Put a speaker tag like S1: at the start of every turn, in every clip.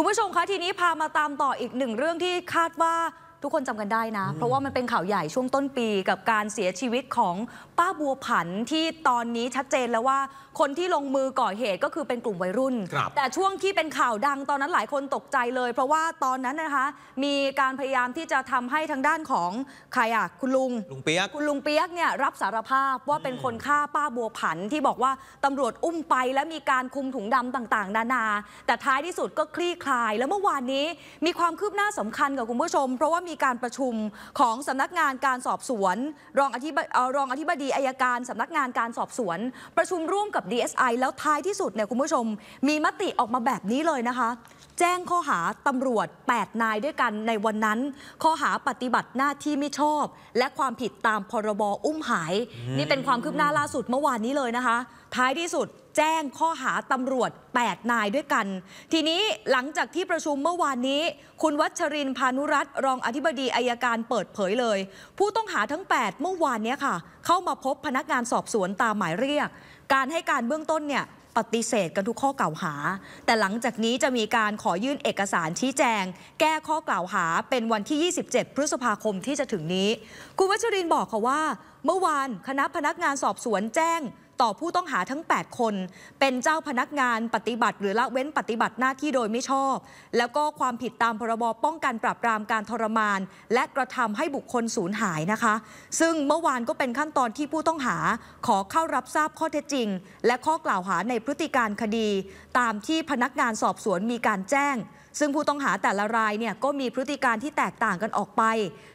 S1: คุณผู้ชมคะทีนี้พามาตามต่ออีกหนึ่งเรื่องที่คาดว่า ทุกคนจำกันได้นะ เพราะว่ามันเป็นข่าวใหญ่ช่วงต้นปีกับการเสียชีวิตของป้าบัวผันที่ตอนนี้ชัดเจนแล้วว่า คนที่ลงมือก่อเหตุก็คือเป็นกลุ่มวัยรุ่น
S2: ครับ
S1: แต่ช่วงที่เป็นข่าวดังตอนนั้นหลายคนตกใจเลย เพราะว่าตอนนั้นนะคะ มีการพยายามที่จะทำให้ทางด้านของใครอะคุณลุง
S2: ลุงเปียก
S1: คุณลุงเปียกเนี่ยรับสารภาพว่าเป็นคนฆ่าป้าบัวผันที่บอกว่าตำรวจอุ้มไปและมีการคุมถุงดำต่างๆ นานา แต่ท้ายที่สุดก็คลี่คลาย แล้วเมื่อวานนี้มีความคืบหน้าสำคัญกับคุณผู้ชม เพราะว่ามีการประชุมของสำนักงานการสอบสวน รองอธิบรองอธิบดีอายการสำนักงานการสอบสวน ประชุมร่วมกับ DSI แล้วท้ายที่สุดเนี่ยคุณผู้ชม มีมติออกมาแบบนี้เลยนะคะ แจ้งข้อหาตำรวจ 8 นายด้วยกันในวันนั้น ข้อหาปฏิบัติหน้าที่ไม่ชอบ และความผิดตามพรบอุ้มหาย นี่เป็นความคืบหน้าล่าสุดเมื่อวานนี้เลยนะคะ ท้ายที่สุด แจ้งข้อหาตำรวจ 8 นายด้วยกัน ทีนี้หลังจากที่ประชุมเมื่อวานนี้ คุณวัชรินพานุรัตรองอธิบดีอายการเปิดเผยเลย ผู้ต้องหาทั้ง 8 เมื่อวานนี้ค่ะ เข้ามาพบพนักงานสอบสวนตามหมายเรียก การให้การเบื้องต้นเนี่ยปฏิเสธกันทุกข้อกล่าวหา แต่หลังจากนี้จะมีการขอยื่นเอกสารชี้แจง แก้ข้อกล่าวหาเป็นวันที่ 27 พฤษภาคมที่จะถึงนี้ คุณวัชรินบอกค่ะว่า เมื่อวานคณะพนักงานสอบสวนแจ้ง ต่อผู้ต้องหาทั้ง 8 คน เป็นเจ้าพนักงานปฏิบัติ หรือละเว้นปฏิบัติหน้าที่โดยไม่ชอบ แล้วก็ความผิดตามพรบป้องกันปราบปรามการทรมาน และกระทำให้บุคคลสูญหายนะคะ ซึ่งเมื่อวานก็เป็นขั้นตอนที่ผู้ต้องหาขอเข้ารับทราบข้อเท็จจริง และข้อกล่าวหาในพฤติการคดี ตามที่พนักงานสอบสวนมีการแจ้ง ซึ่งผู้ต้องหาแต่ละรายเนี่ยก็มีพฤติการที่แตกต่างกันออกไป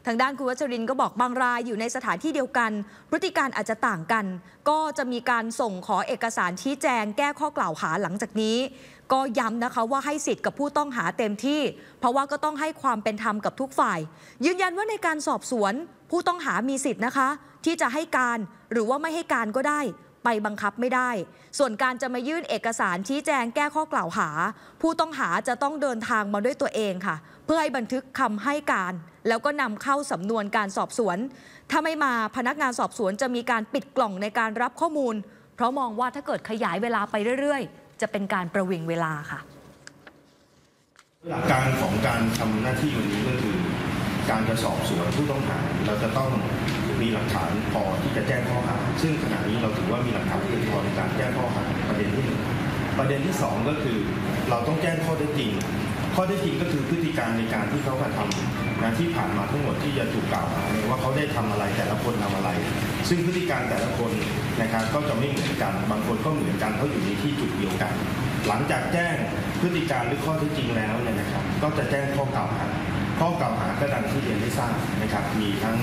S1: ทางด้านคุณวัชรินก็บอกบางรายอยู่ในสถานที่เดียวกัน พฤติการอาจจะต่างกัน ก็จะมีการส่งขอเอกสารชี้แจงแก้ข้อกล่าวหาหลังจากนี้ ก็ย้ำนะคะว่าให้สิทธิ์กับผู้ต้องหาเต็มที่ เพราะว่าก็ต้องให้ความเป็นธรรมกับทุกฝ่าย ยืนยันว่าในการสอบสวน ผู้ต้องหามีสิทธิ์นะคะ ที่จะให้การหรือว่าไม่ให้การก็ได้ ไปบังคับไม่ได้ ส่วนการจะมายื่นเอกสารชี้แจงแก้ข้อกล่าวหา ผู้ต้องหาจะต้องเดินทางมาด้วยตัวเองค่ะ เพื่อให้บันทึกคำให้การ แล้วก็นำเข้าสำนวนการสอบสวน ถ้าไม่มาพนักงานสอบสวนจะมีการปิดกล่องในการรับข้อมูล เพราะมองว่าถ้าเกิดขยายเวลาไปเรื่อยๆ จะเป็นการประวิงเวลาค่ะ
S3: หลักการของการทำหน้าที่วันนี้ก็คือ การจะสอบสวนผู้ต้องหาเราจะต้อง มีหลักฐานพอที่จะแจ้งข้อหา ซึ่งขณะนี้เราถือว่ามีหลักฐานเพียงพอในการแจ้งข้อหาประเด็นที่หนึ่งประเด็นที่สองก็คือเราต้องแจ้งข้อเท็จจริง ข้อเท็จจริงก็คือพฤติการในการที่เขากระทำนะที่ผ่านมาทั้งหมดที่จะถูกกล่าวหาเนี่ยว่าเขาได้ทำอะไรแต่ละคนทำอะไร ซึ่งพฤติการแต่ละคนนะครับก็จะไม่เหมือนกัน บางคนก็เหมือนกันเพราอยู่ในที่จุดเดียวกัน หลังจากแจ้งพฤติการหรือข้อเท็จจริงแล้วเนี่ยนะครับ ก็จะแจ้งข้อกล่าวหาข้อกล่าวหาก็ดังที่เรียนได้ทราบนะครับมีทั้ง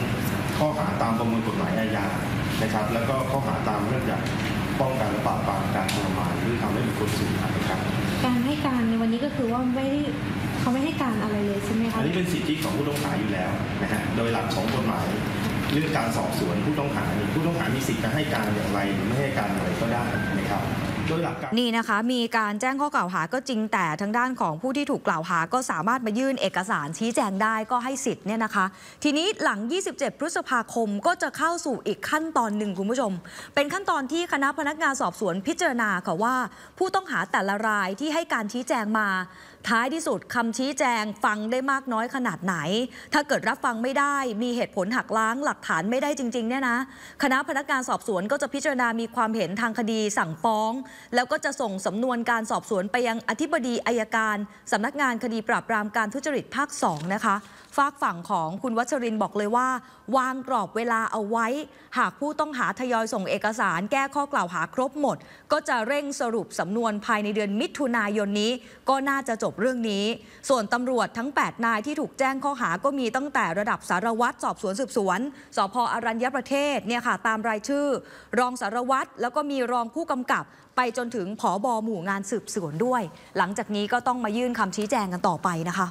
S3: ข้อหาตามประมวลกฎหมายอาญานะครับ แล้วก็ข้อหาตามเรื่องอย่างป้องกันและปราบปรามการทรมานหรือทำให้บุคคลสูญหายครับ
S4: การให้การในวันนี้ก็คือว่าไม่ได้เขาไม่ให้การอะไรเลยใช่ไหม
S3: อั
S4: คะ
S3: นนี้เป็นสิทธิของผู้ต้องหาอยู่แล้วนะฮะโดยหลักของกฎหมายเรื่องการสอบสวนผู้ต้องหาเนี่ยผู้ต้องหามีสิทธิ์จะให้การอย่างไรหรือไม่ให้การอย่างไรก็ได้นะครับ โดยหลักการ
S1: นี่นะคะ มีการแจ้งข้อกล่าวหาก็จริงแต่ทางด้านของผู้ที่ถูกกล่าวหาก็สามารถมายื่นเอกสารชี้แจงได้ก็ให้สิทธิ์เนี่ยนะคะ ทีนี้หลัง 27 พฤษภาคมก็จะเข้าสู่อีกขั้นตอนหนึ่งคุณผู้ชม เป็นขั้นตอนที่คณะพนักงานสอบสวนพิจารณาค่ะว่า ผู้ต้องหาแต่ละรายที่ให้การชี้แจงมา ท้ายที่สุดคำชี้แจงฟังได้มากน้อยขนาดไหน ถ้าเกิดรับฟังไม่ได้ มีเหตุผลหักล้างหลักฐานไม่ได้จริงๆเนี่ยนะคณะพนักงานสอบสวนก็จะพิจารณามีความเห็นทางคดีสั่งฟ้อง แล้วก็จะส่งสำนวนการสอบสวนไปยังอธิบดีอายการสำนักงานคดีปราบปรามการทุจริตภาค2นะคะฝากฝั่งของคุณวัชรินบอกเลยว่า วางกรอบเวลาเอาไว้ หากผู้ต้องหาทยอยส่งเอกสาร แก้ข้อกล่าวหาครบหมด ก็จะเร่งสรุปสำนวนภายในเดือนมิถุนายนนี้ ก็น่าจะจบเรื่องนี้ ส่วนตำรวจทั้ง 8 นายที่ถูกแจ้งข้อหาก็มีตั้งแต่ระดับสารวัตรสอบสวนสืบสวนสพอรัญญประเทศเนี่ยค่ะตามรายชื่อ รองสารวัตรแล้วก็มีรองผู้กำกับไปจนถึงผอบอหมู่งานสืบสวนด้วย หลังจากนี้ก็ต้องมายื่นคำชี้แจงกันต่อไปนะคะ